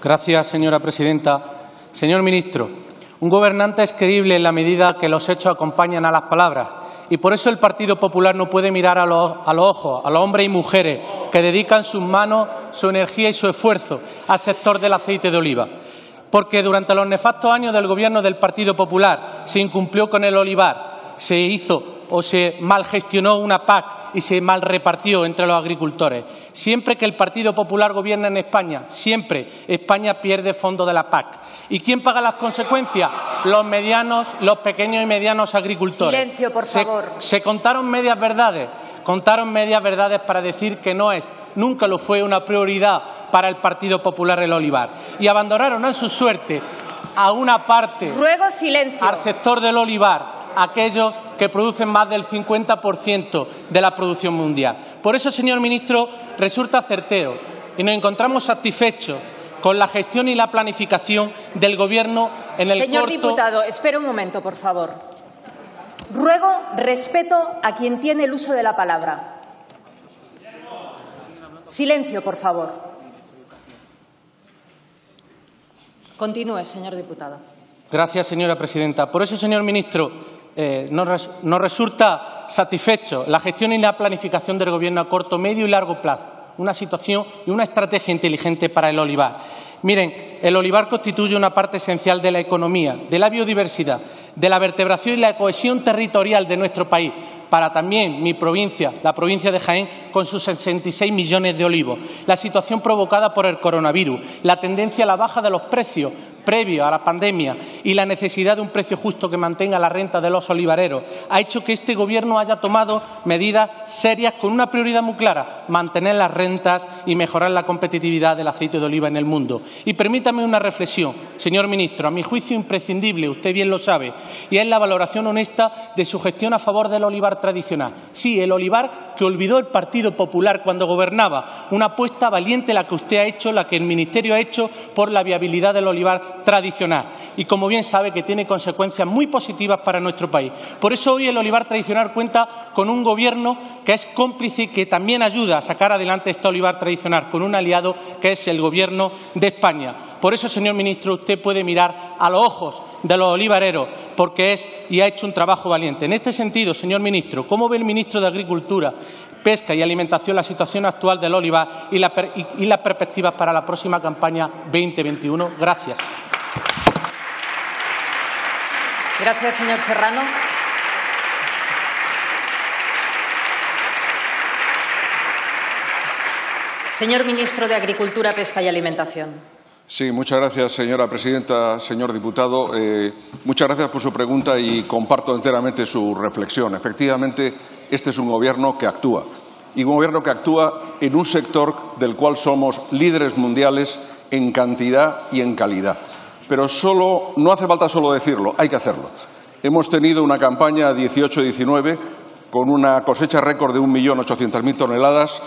Gracias, señora presidenta. Señor ministro, un gobernante es creíble en la medida que los hechos acompañan a las palabras y por eso el Partido Popular no puede mirar a los, ojos a los hombres y mujeres que dedican sus manos, su energía y su esfuerzo al sector del aceite de oliva. Porque durante los nefastos años del Gobierno del Partido Popular se incumplió con el olivar, se hizo o se malgestionó una PAC y se mal repartió entre los agricultores. Siempre que el Partido Popular gobierna en España, siempre España pierde fondos de la PAC. ¿Y quién paga las consecuencias? Los medianos, los pequeños y medianos agricultores. Silencio, por favor. Se, contaron medias verdades, contaron medias verdades para decir que no es, nunca lo fue una prioridad para el Partido Popular el olivar. Y abandonaron a su suerte a una parte, Ruego silencio. al sector del olivar, aquellos que producen más del 50% de la producción mundial. Por eso, señor ministro, resulta certero y nos encontramos satisfechos con la gestión y la planificación del Gobierno en el Señor diputado, espere un momento, por favor. Ruego respeto a quien tiene el uso de la palabra. Silencio, por favor. Continúe, señor diputado. Gracias, señora presidenta. Por eso, señor ministro, eh, nos, resulta satisfecho la gestión y la planificación del Gobierno a corto, medio y largo plazo, una situación y una estrategia inteligente para el olivar. Miren, el olivar constituye una parte esencial de la economía, de la biodiversidad, de la vertebración y la cohesión territorial de nuestro país, para también mi provincia, la provincia de Jaén, con sus 66 millones de olivos. La situación provocada por el coronavirus, la tendencia a la baja de los precios previo a la pandemia y la necesidad de un precio justo que mantenga la renta de los olivareros ha hecho que este Gobierno haya tomado medidas serias con una prioridad muy clara, mantener las rentas y mejorar la competitividad del aceite de oliva en el mundo. Y permítame una reflexión, señor ministro, a mi juicio imprescindible, usted bien lo sabe, y es la valoración honesta de su gestión a favor del olivar tradicional. Sí, el olivar que olvidó el Partido Popular cuando gobernaba, una apuesta valiente la que usted ha hecho, la que el Ministerio ha hecho por la viabilidad del olivar tradicional y, como bien sabe, que tiene consecuencias muy positivas para nuestro país. Por eso hoy el olivar tradicional cuenta con un Gobierno que es cómplice y que también ayuda a sacar adelante este olivar tradicional, con un aliado que es el Gobierno de España. Por eso, señor ministro, usted puede mirar a los ojos de los olivareros, porque es y ha hecho un trabajo valiente. En este sentido, señor ministro, ¿cómo ve el ministro de Agricultura, Pesca y Alimentación la situación actual del olivar y, y las perspectivas para la próxima campaña 2021? Gracias. Gracias, señor Serrano. Señor ministro de Agricultura, Pesca y Alimentación. Sí, muchas gracias, señora presidenta, señor diputado. Eh, muchas gracias por su pregunta y comparto enteramente su reflexión. Efectivamente, este es un gobierno que actúa y un gobierno que actúa en un sector del cual somos líderes mundiales en cantidad y en calidad. Pero solo, no hace falta solo decirlo, hay que hacerlo. Hemos tenido una campaña 18-19 con una cosecha récord de 1.800.000 toneladas.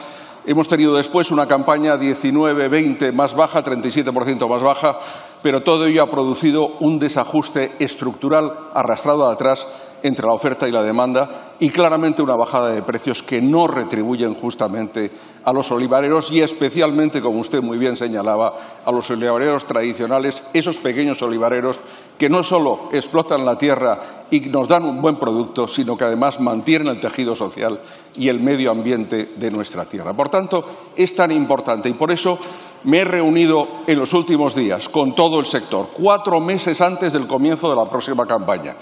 Hemos tenido después una campaña 19-20 más baja, 37% más baja, pero todo ello ha producido un desajuste estructural arrastrado atrás entre la oferta y la demanda y claramente una bajada de precios que no retribuyen justamente a los olivareros y especialmente, como usted muy bien señalaba, a los olivareros tradicionales, esos pequeños olivareros que no solo explotan la tierra y nos dan un buen producto, sino que además mantienen el tejido social y el medio ambiente de nuestra tierra. Por tanto, es tan importante y por eso me he reunido en los últimos días con todo el sector, cuatro meses antes del comienzo de la próxima campaña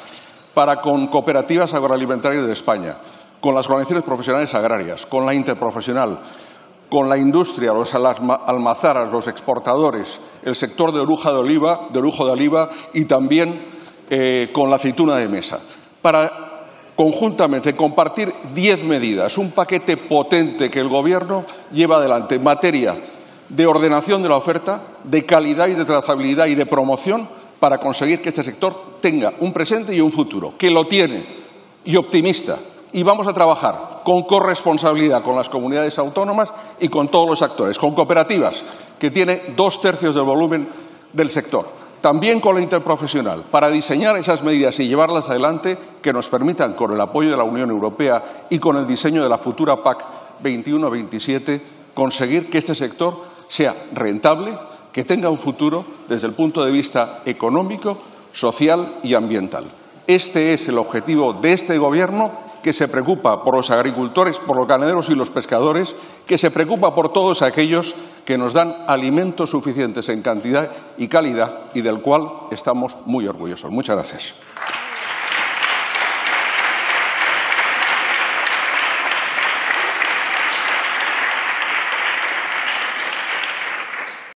para con cooperativas agroalimentarias de España, con las organizaciones profesionales agrarias, con la interprofesional, con la industria, los almazaras, los exportadores, el sector de oruja de oliva, de orujo de oliva y también eh, con la aceituna de mesa, para conjuntamente compartir diez medidas, un paquete potente que el Gobierno lleva adelante en materia de ordenación de la oferta, de calidad y de trazabilidad y de promoción para conseguir que este sector tenga un presente y un futuro, que lo tiene, y optimista. Y vamos a trabajar con corresponsabilidad con las comunidades autónomas y con todos los actores, con cooperativas, que tiene dos tercios del volumen del sector. También con la interprofesional, para diseñar esas medidas y llevarlas adelante que nos permitan, con el apoyo de la Unión Europea y con el diseño de la futura PAC 21-27, conseguir que este sector sea rentable, que tenga un futuro desde el punto de vista económico, social y ambiental. Este es el objetivo de este Gobierno, que se preocupa por los agricultores, por los ganaderos y los pescadores, que se preocupa por todos aquellos que nos dan alimentos suficientes en cantidad y calidad y del cual estamos muy orgullosos. Muchas gracias.